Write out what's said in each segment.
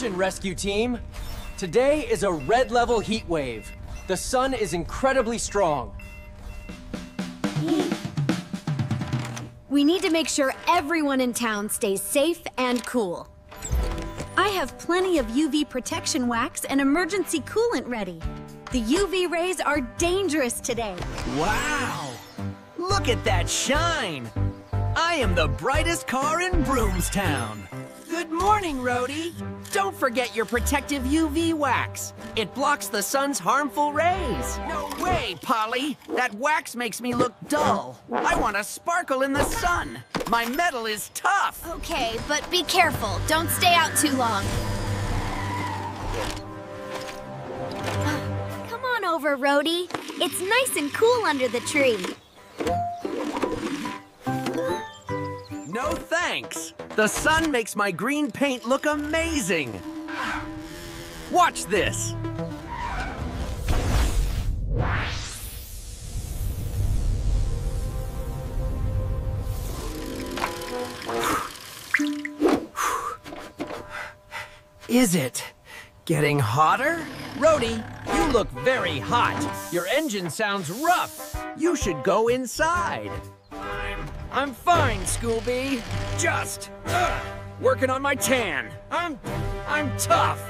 Attention, rescue team! Today is a red level heat wave. The sun is incredibly strong. We need to make sure everyone in town stays safe and cool. I have plenty of UV protection wax and emergency coolant ready. The UV rays are dangerous today. Wow! Look at that shine! I am the brightest car in Brooms Town. Good morning, Rody. Don't forget your protective UV wax. It blocks the sun's harmful rays. No way, Poli. That wax makes me look dull. I want to sparkle in the sun. My metal is tough. Okay, but be careful. Don't stay out too long. Come on over, Rody. It's nice and cool under the tree. No thanks. The sun makes my green paint look amazing. Watch this. Is it getting hotter? Rody, you look very hot. Your engine sounds rough. You should go inside. I'm, I'm fine, Scooby. Just uh, working on my tan. I'm, I'm tough.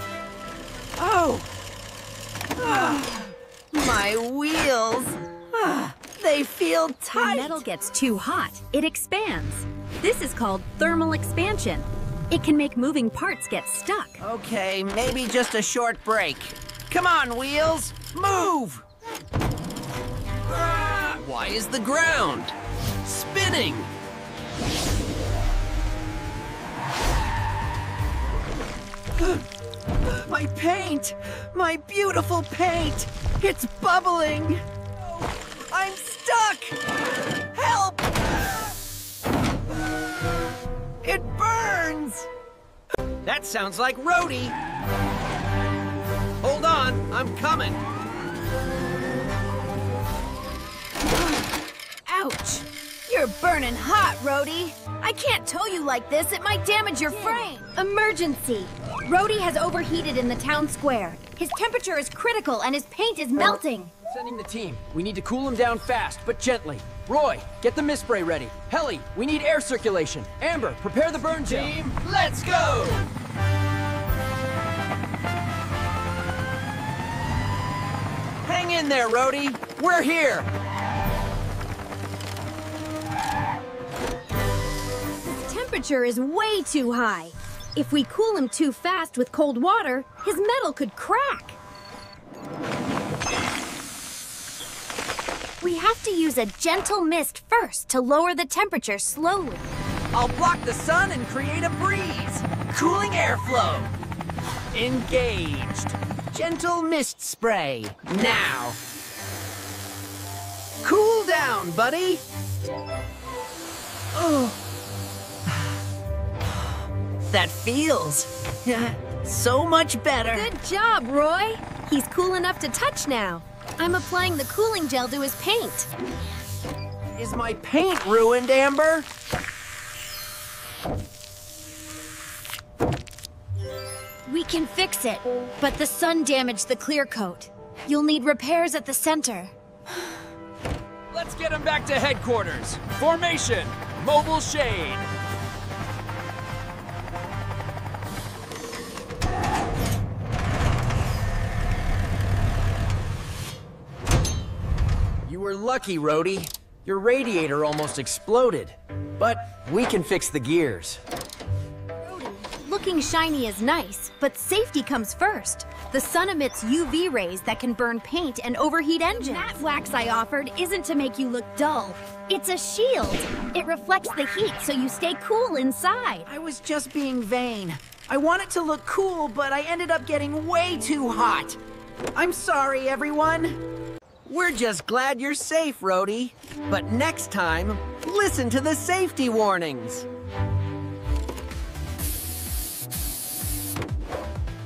Oh. Ah, my wheels. Ah, they feel tight. When tight. metal gets too hot, it expands. This is called thermal expansion. It can make moving parts get stuck. Okay, maybe just a short break. Come on, wheels, move! Ah, Why is the ground spinning? My paint! My beautiful paint! It's bubbling! I'm stuck! Help! It burns! That sounds like Rody. Hold on, I'm coming. Ouch! You're burning hot, Rody. I can't tow you like this. It might damage your frame. Emergency! Rody has overheated in the town square. His temperature is critical and his paint is melting. Sending the team. We need to cool him down fast, but gently. Roy, get the mist spray ready. Helly, we need air circulation. Amber, prepare the burn gel. Team, let's go! Hang in there, Rody. We're here. Temperature is way too high. If we cool him too fast with cold water, his metal could crack. We have to use a gentle mist first to lower the temperature slowly. I'll block the sun and create a breeze. Cooling airflow. Engaged. Gentle mist spray. Now. Cool down, buddy. Oh. That feels so much better. Good job, Roy. He's cool enough to touch now. I'm applying the cooling gel to his paint. Is my paint ruined, Amber? We can fix it, but the sun damaged the clear coat. You'll need repairs at the center. Let's get him back to headquarters. Formation, mobile shade. Were lucky, Rody. Your radiator almost exploded. But we can fix the gears. Looking shiny is nice, but safety comes first. The sun emits UV rays that can burn paint and overheat engines. That wax I offered isn't to make you look dull. It's a shield. It reflects the heat so you stay cool inside. I was just being vain. I wanted to look cool, but I ended up getting way too hot. I'm sorry, everyone. We're just glad you're safe, Rody. But next time, listen to the safety warnings.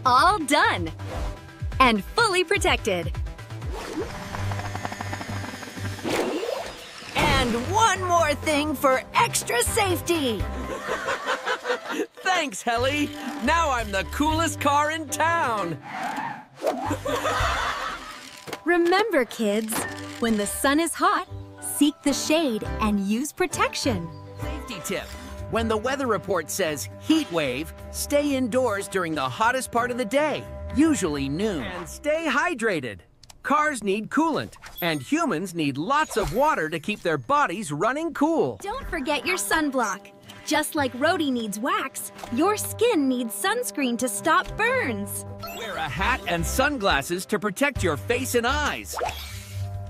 All done. And fully protected. And one more thing for extra safety. Thanks, Helly. Now I'm the coolest car in town. Remember, kids, when the sun is hot, seek the shade and use protection. Safety tip. When the weather report says heat wave, stay indoors during the hottest part of the day, usually noon. And stay hydrated. Cars need coolant, and humans need lots of water to keep their bodies running cool. Don't forget your sunblock. Just like Rody needs wax, your skin needs sunscreen to stop burns. Wear a hat and sunglasses to protect your face and eyes.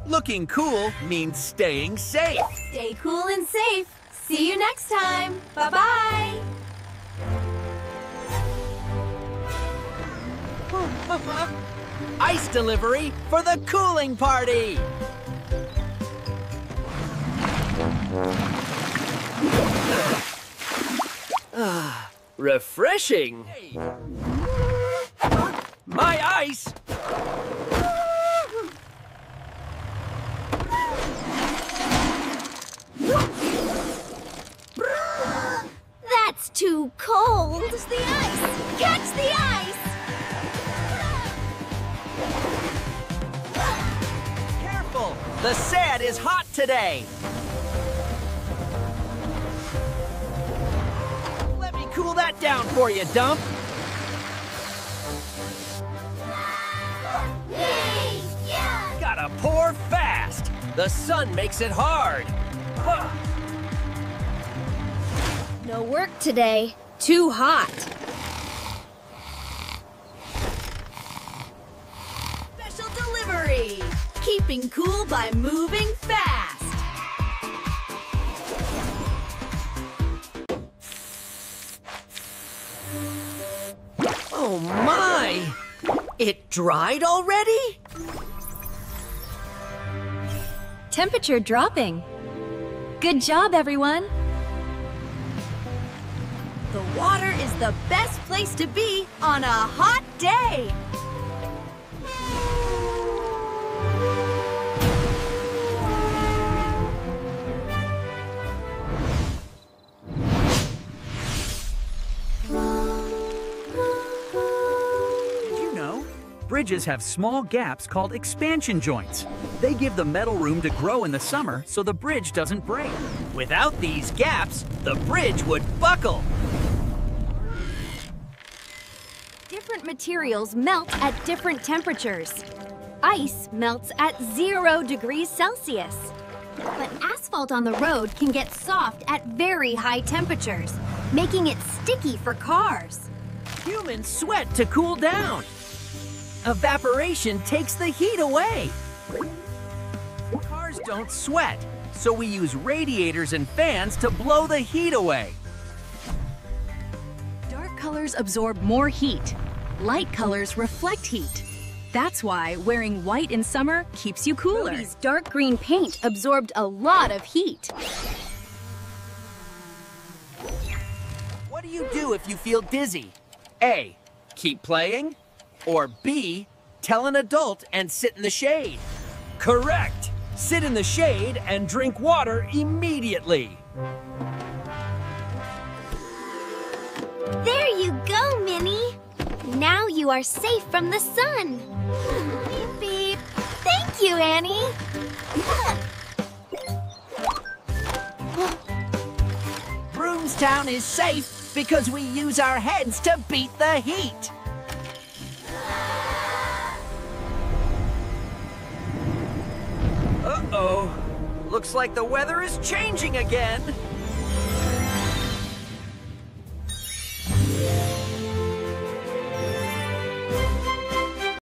Looking cool means staying safe. Stay cool and safe. See you next time. Bye bye. Ice delivery for the cooling party! Ah, refreshing! My ice! That's too cold. Catch the ice. Catch the ice. Careful! The sand is hot today! Cool that down for you, Dump! Gotta pour fast! The sun makes it hard! No work today. Too hot. Special delivery! Keeping cool by moving fast! It dried already? Temperature dropping. Good job, everyone. The water is the best place to be on a hot day! Bridges have small gaps called expansion joints. They give the metal room to grow in the summer so the bridge doesn't break. Without these gaps, the bridge would buckle. Different materials melt at different temperatures. Ice melts at zero degrees Celsius. But asphalt on the road can get soft at very high temperatures, making it sticky for cars. Humans sweat to cool down. Evaporation takes the heat away. Cars don't sweat, so we use radiators and fans to blow the heat away. Dark colors absorb more heat. Light colors reflect heat. That's why wearing white in summer keeps you cooler. Rody's dark green paint absorbed a lot of heat. What do you do if you feel dizzy? A. Keep playing. Or B. Tell an adult and sit in the shade. Correct. Sit in the shade and drink water immediately. There you go, Minnie. Now you are safe from the sun. Beep, beep. Thank you, Annie. Brooms Town is safe because we use our heads to beat the heat. Uh-oh. Looks like the weather is changing again.